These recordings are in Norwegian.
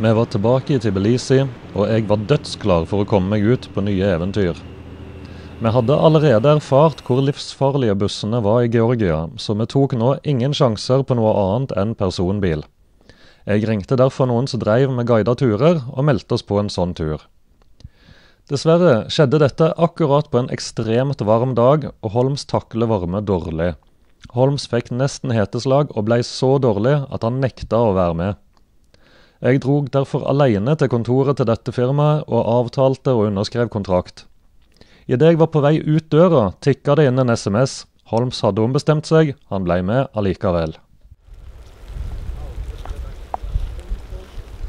Vi var tilbake i Tbilisi, og jeg var dødsklar for å komme meg ut på nye eventyr. Vi hadde allerede erfart hvor livsfarlige bussene var i Georgia, så vi tok nå ingen sjanser på noe annet enn personbil. Jeg ringte derfor noen som drev med guida turer, og meldte oss på en sånn tur. Dessverre skjedde dette akkurat på en ekstremt varm dag, og Holms takler varme dårlig. Holms fikk nesten heteslag og blei så dårlig at han nekta å være med. Jeg drog derfor alene til kontoret til dette firmaet og avtalte og underskrev kontrakt. Idet jeg var på vei ut døra, tikka det inn en SMS. Holms hadde ombestemt seg, han ble med allikevel.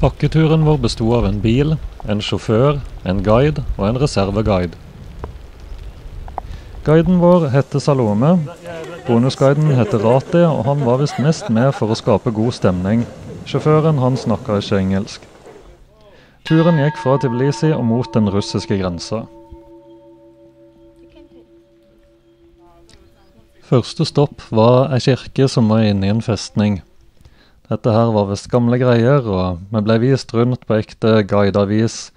Pakketuren vår besto av en bil, en sjåfør, en guide og en reserveguide. Guiden vår heter Salome. Bonusguiden heter Rati, og han var visst mest med for å skape god stemning. Sjåføren han snakka ikke engelsk. Turen gikk fra Tbilisi og mot den russiske grensa. Første stopp var ei kirke som var inne i en festning. Dette her var visst gamle greier, og vi ble vist rundt på ekte guideavis.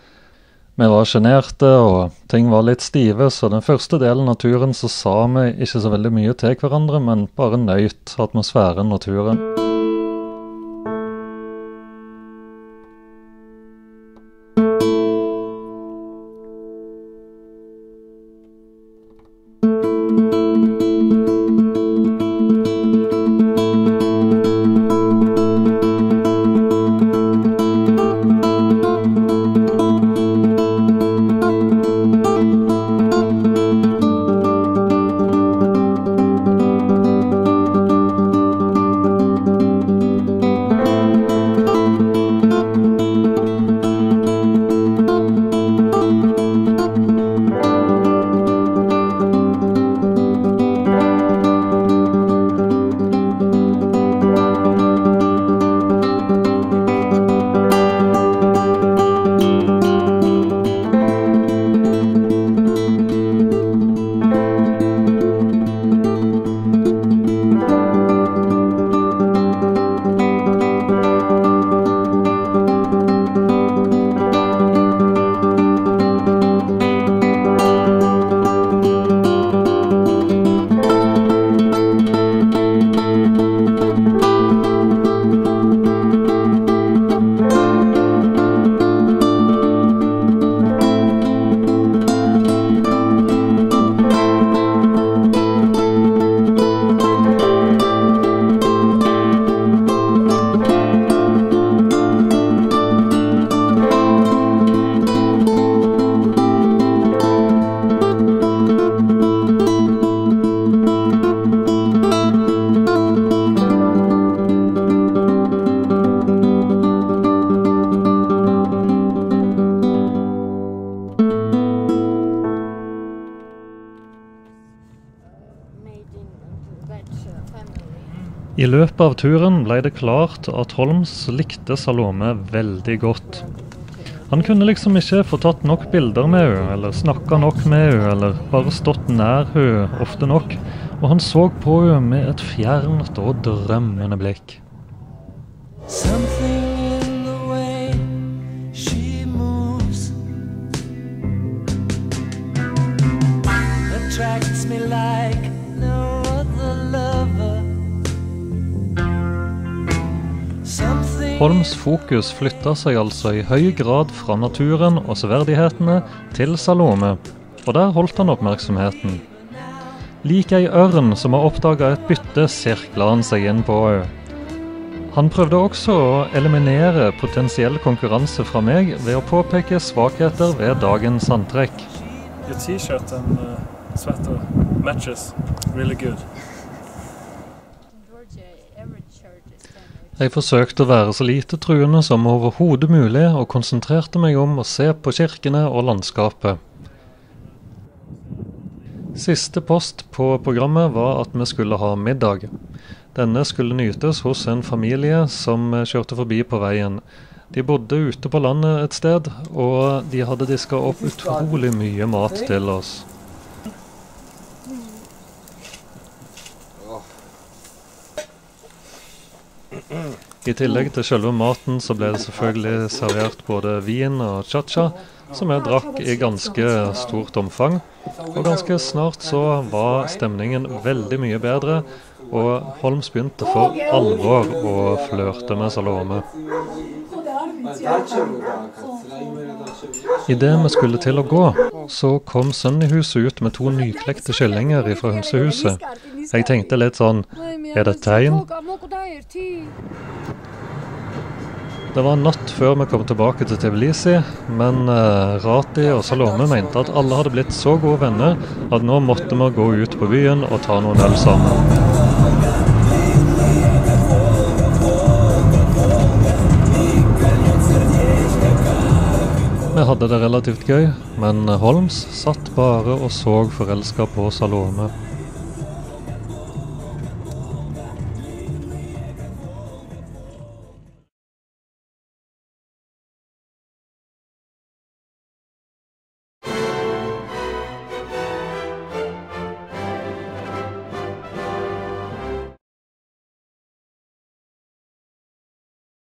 Vi var sjenerte, og ting var litt stive, så den første delen av turen så sa vi ikke så veldig mye til hverandre, men bare nøyt atmosfæren og turen. I løpet av turen ble det klart at Holms likte Salome veldig godt. Han kunne liksom ikke få tatt nok bilder med henne, eller snakka nok med henne, eller bare stått nær henne ofte nok, og han så på henne med et fjernt og drømmende blikk. Something attracts me like Holms fokus flytta seg altså i høy grad fra naturen og severdighetene til Salome, og der holdt han oppmerksomheten. Lik ei ørn som har oppdaga et bytte, sirkla han seg inn på òg. Han prøvde også å eliminere potensiell konkurranse fra meg ved å påpeke svakheter ved dagens antrekk. Your t-shirt and uh, sweater matches really good. Jeg forsøkte å være så lite truende som overhodet mulig, og konsentrerte meg om å se på kirkene og landskapet. Siste post på programmet var at vi skulle ha middag. Denne skulle nytes hos en familie som kjørte forbi på veien. De bodde ute på landet et sted, og de hadde diska opp utrolig mye mat til oss. I tillegg til selve maten så ble det selvfølgelig servert både vin og cha-cha, som jeg drakk i ganske stort omfang. Og ganske snart så var stemningen veldig mye bedre, og Holms begynte for alvor å flørte med Salome. Idet vi skulle til å gå, så kom sønnen i huset ut med to nyklekte kyllinger fra hønsehuset. Jeg tenkte litt sånn Er det et tegn? Det var natt før vi kom tilbake til Tbilisi, men eh, Rati og Salome mente at alle hadde blitt så gode venner at nå måtte vi gå ut på byen og ta noen øl sammen. Vi hadde det relativt gøy, men Holms satt bare og så forelska på Salome.